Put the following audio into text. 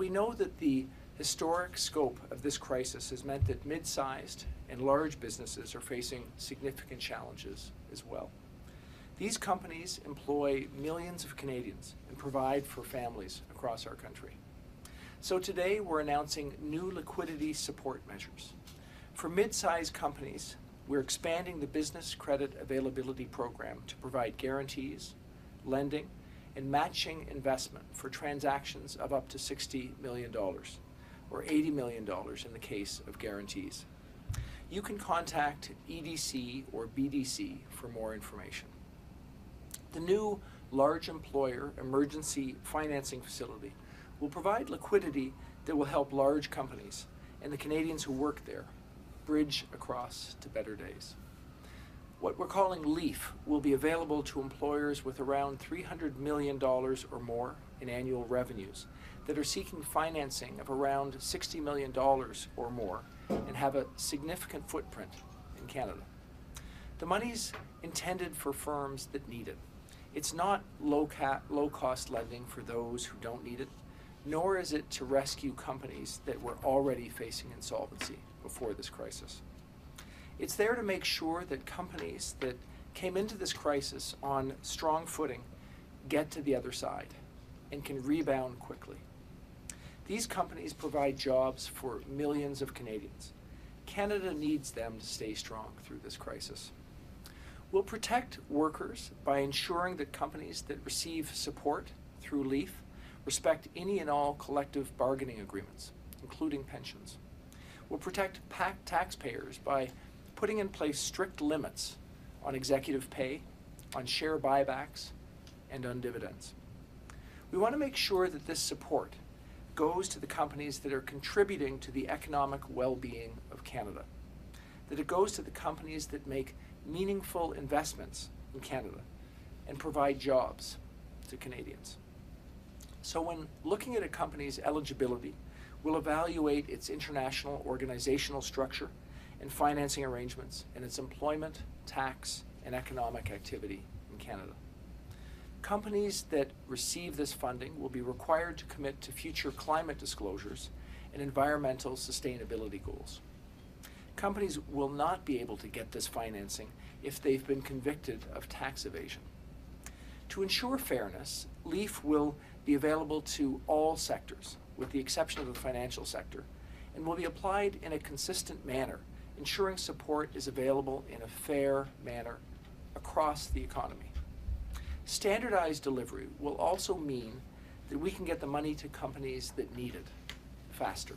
we know that the historic scope of this crisis has meant that mid-sized and large businesses are facing significant challenges as well. These companies employ millions of Canadians and provide for families across our country. So today we're announcing new liquidity support measures. For mid-sized companies, we're expanding the Business Credit Availability Program to provide guarantees, lending, and matching investment for transactions of up to $60 million, or $80 million in the case of guarantees. You can contact EDC or BDC for more information. The new large employer emergency financing facility will provide liquidity that will help large companies and the Canadians who work there bridge across to better days. What we're calling LEAF will be available to employers with around $300 million or more in annual revenues that are seeking financing of around $60 million or more and have a significant footprint in Canada. The money's intended for firms that need it. It's not low, low cost lending for those who don't need it, nor is it to rescue companies that were already facing insolvency before this crisis. It's there to make sure that companies that came into this crisis on strong footing get to the other side and can rebound quickly. These companies provide jobs for millions of Canadians. Canada needs them to stay strong through this crisis. We'll protect workers by ensuring that companies that receive support through LEAF respect any and all collective bargaining agreements, including pensions. We'll protect taxpayers by putting in place strict limits on executive pay, on share buybacks, and on dividends. We want to make sure that this support goes to the companies that are contributing to the economic well-being of Canada, that it goes to the companies that make meaningful investments in Canada and provide jobs to Canadians. So when looking at a company's eligibility, we'll evaluate its international organizational structure, and financing arrangements in its employment, tax, and economic activity in Canada. Companies that receive this funding will be required to commit to future climate disclosures and environmental sustainability goals. Companies will not be able to get this financing if they've been convicted of tax evasion. To ensure fairness, LEAF will be available to all sectors, with the exception of the financial sector, and will be applied in a consistent manner ensuring support is available in a fair manner across the economy. Standardized delivery will also mean that we can get the money to companies that need it faster.